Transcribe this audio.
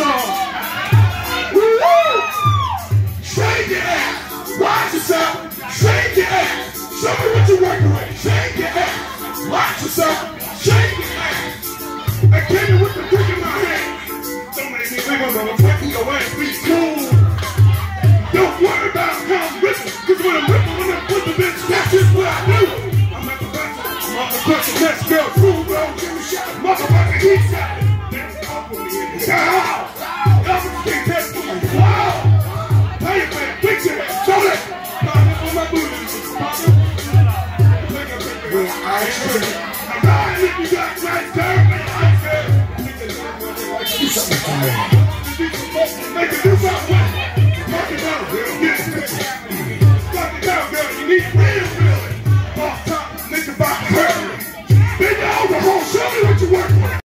on. Woo! Shake your ass. Watch yourself. Shake your ass. Show me what you're working with. Shake your ass. Watch yourself. Shake your ass. I came in with the brick in my hand. Don't make me think I'm gonna fuck your ass. Be cool. Don't worry about how I'm ripping. Cause when I'm ripping, I'm with the bitch, that's just what I do. I'm at the best. I'm at the best. Let's go. True, bro. Give me shot. Motherfucker, he's I'm if you got out. We'll get it.